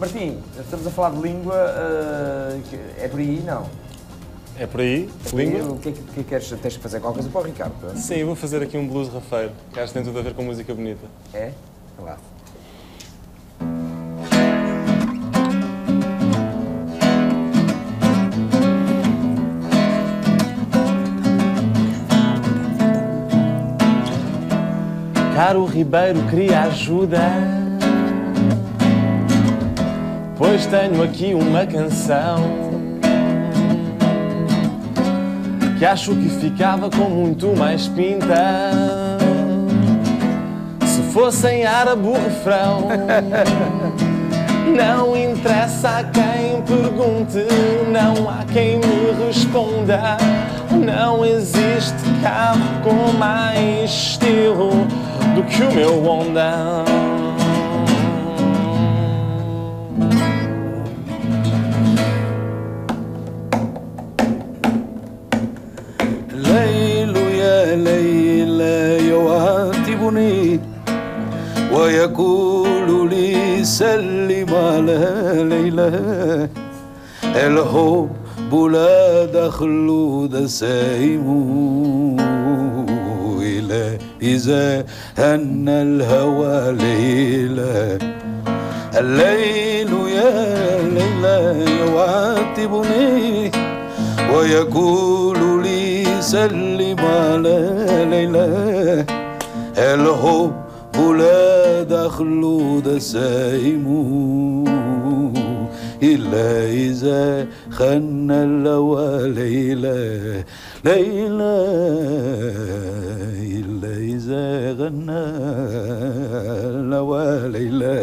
Martim, estamos a falar de língua, uh, é por aí? Não. É por aí? É por língua? Aí, o que é que, que queres? Tens que fazer qualquer coisa para o Ricardo? É? Sim, vou fazer aqui um blues rafeiro, que acho que tem tudo a ver com música bonita. É? Olá. Caro Ribeiro queria ajuda, pois tenho aqui uma canção que acho que ficava com muito mais pinta se fosse em árabe o refrão. Não interessa a quem pergunte, não há quem me responda. Não existe carro com mais estilo do que o meu Honda. يعاتبني ويقول لي سلم على ليلى. الحب لا دخل دسائم إلى إذا هن الهوى ليلى. الليل يا ليلى يعاتبني ويقول سلم على ليلى الحب لا دخل دسائم؟ إلا إذا خن اللوى ليلى. ليلى إلا إذا غنى اللوى ليلى.